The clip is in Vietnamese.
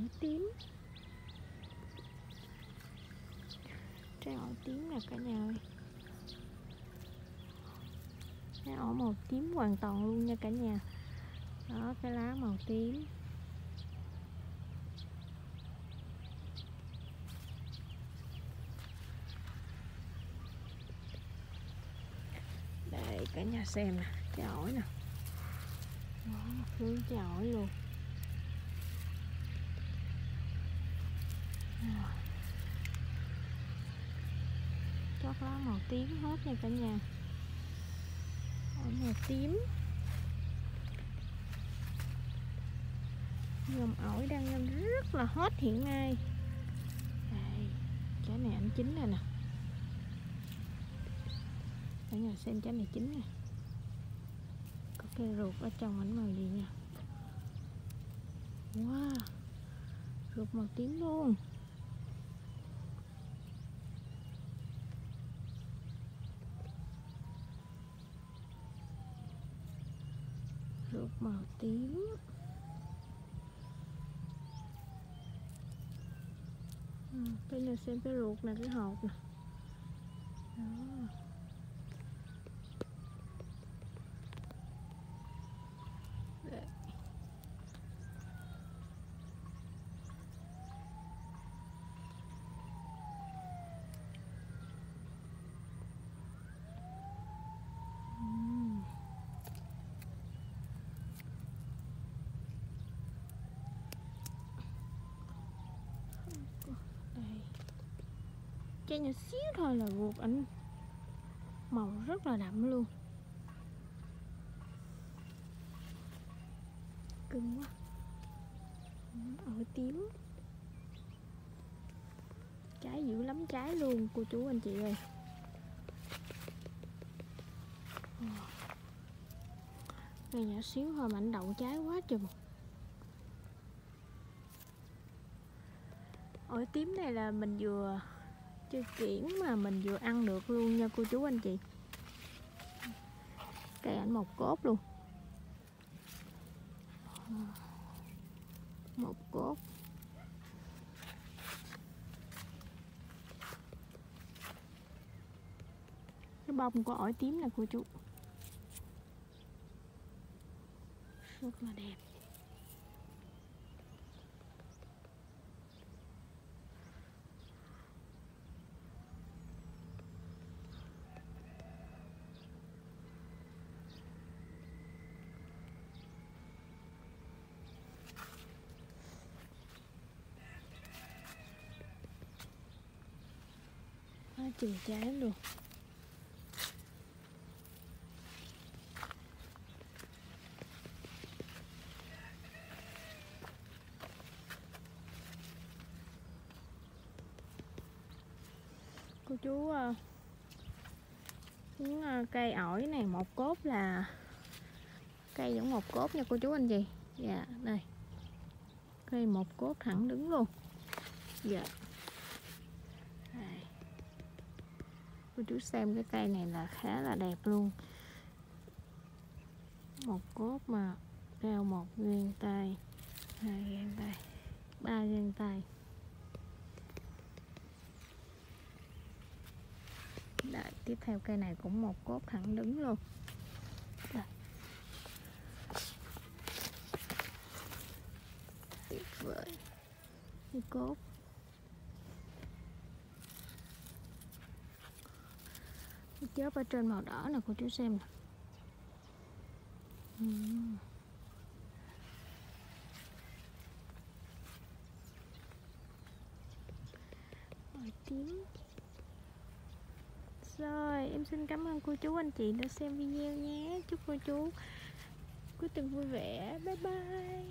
ổi tím. Trái ổi tím nè cả nhà ơi. Trái ổi màu tím hoàn toàn luôn nha cả nhà. Đó cái lá màu tím. Đây cả nhà xem nè trái ổi nè. Đó, hướng trái ổi luôn Rồi chót lá màu tím hết nha cả nhà. Ổi màu tím. Dòng ổi đang lên rất là hot hiện nay. Đây trái này ảnh chín rồi nè. Cả nhà xem trái này chín nè. Có cây ruột ở trong ảnh màu gì nha. Wow, ruột màu tím luôn. Ruột màu tím ừ, bây giờ xem cái ruột nè cái hột nè đó Đấy. Ừm. đây cái nhỏ xíu thôi là ruột ảnh màu rất là đậm luôn. Cưng quá. Ở tím. Trái dữ lắm, trái luôn, cô chú anh chị ơi. Ờ. Này, nhỏ xíu thôi mà ảnh đậu trái quá chừng. Ổi tím này là mình vừa chưa kiển mà mình vừa ăn được luôn nha cô chú anh chị. Cây ảnh một cốt luôn. Một cốt. Cái bông của ổi tím nè cô chú. Rất là đẹp. Chừng trái luôn. Cô chú ờ, những ờ, cây ổi này, một cốt là cây vẫn một cốt nha cô chú anh chị. Dạ đây. Cây một cốt thẳng đứng luôn. Dạ đây cô chú xem cái cây này là khá là đẹp luôn. Một cốt mà đeo một găng tay, hai găng tay, ba găng tay. Đợi tiếp theo cây này cũng một cốt thẳng đứng luôn. Đây. tuyệt vời. Cốt chớp ở trên màu đỏ nè cô chú xem nè. Ừm. Màu tím. Rồi em xin cảm ơn cô chú anh chị đã xem video nhé. Chúc cô chú cuối tuần vui vẻ. Bye bye